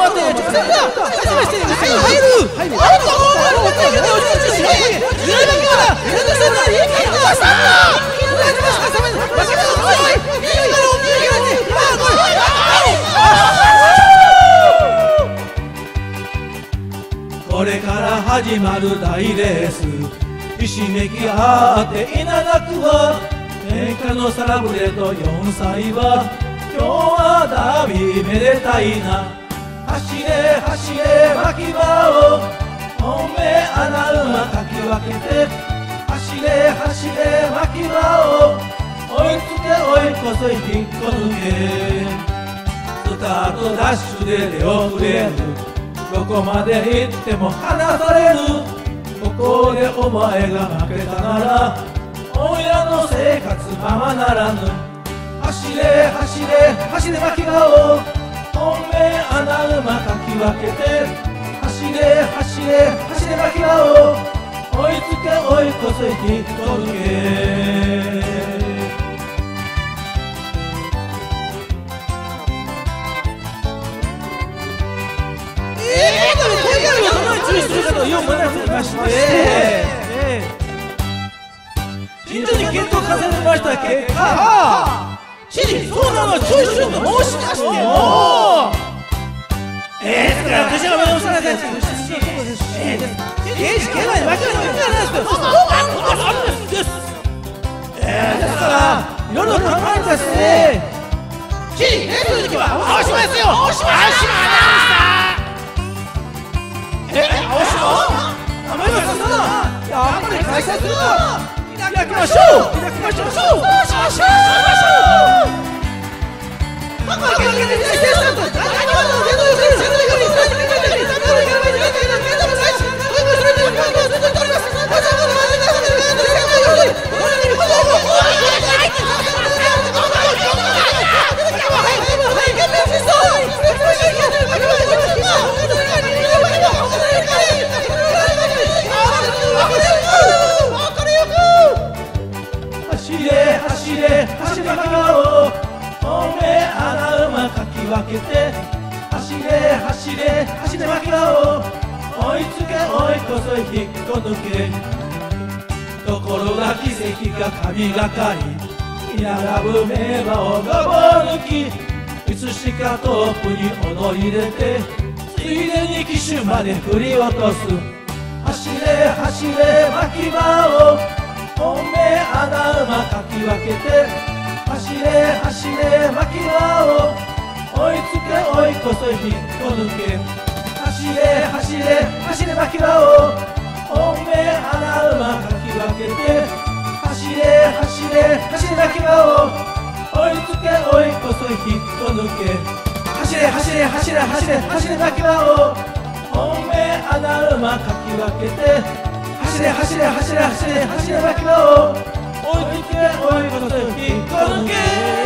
待ってちょっと先て入る入るあると思うなこっだけでおじいちしないずるだけはずるだけは家しただれてこれから始まる大レースひしめき合って。いただくわ天下のサラブレと4歳は今日はダービーめでたいな走れ走れ牧場を。本命穴馬かき分けて。走れ走れ牧場を。追いつけ追いこそ引っこ抜け。スタートダッシュで出遅れる。どこまで行っても離される。ここでお前が負けたなら親の生活ままならぬ。走れ走れ走れ牧場を。をまかき分けて走れ走れ走れなきを追いつけ追い越せ引き届け意まし、え、順調に検討を重ねました結果知事そうなの中心と申し出してもですそうです。え、ですからいろいろ考えたしねですえそ開きましょうきましょうましょう分けて走れ走れ走れ巻き場を追いつけ追い越せ引っこ抜け。ところが奇跡が神がかり並ぶ名馬をごぼ抜きいつしかトップに躍り出てついでに騎手まで振り落とす。走れ走れ巻き場を本命穴馬かき分けて走れ走れ巻き場を追いつけ追い越せ引っこ抜け。走れ走れ走れ巻き場を。本命穴馬かき分けて。走れ走れ走れ巻き場を。追いつけ追い越せ引っこ抜け。走れ走れ走れ走れ走れ巻き場を。本命穴馬かき分けて。走れ走れ走れ走れ走れ巻き場を。追いつけ追い越せ引っこ抜け。